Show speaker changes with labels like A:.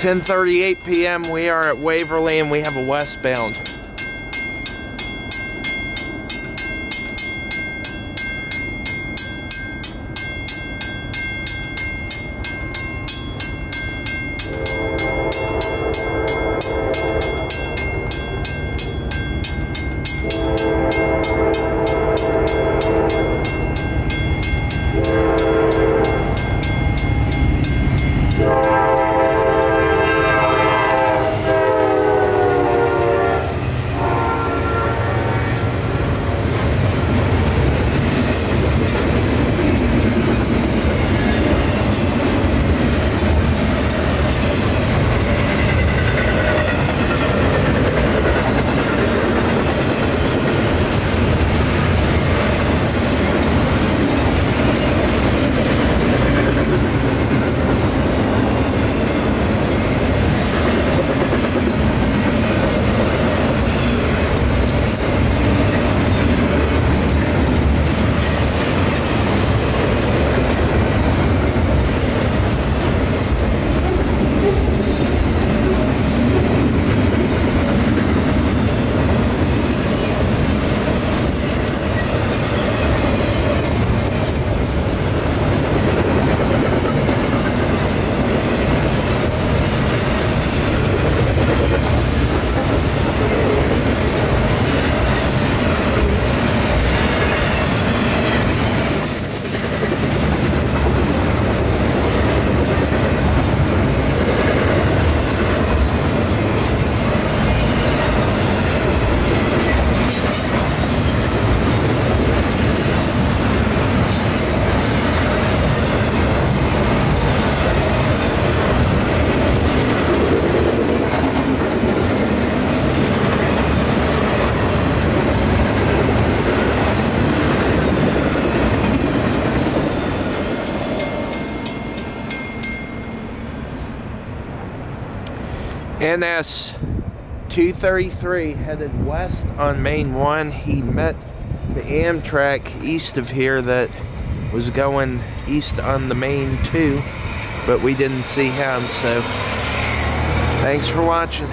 A: 10:38 p.m. We are at Waverly and we have a westbound. NS 233 headed west on Main 1. He met the Amtrak east of here that was going east on the Main 2, but we didn't see him, so thanks for watching.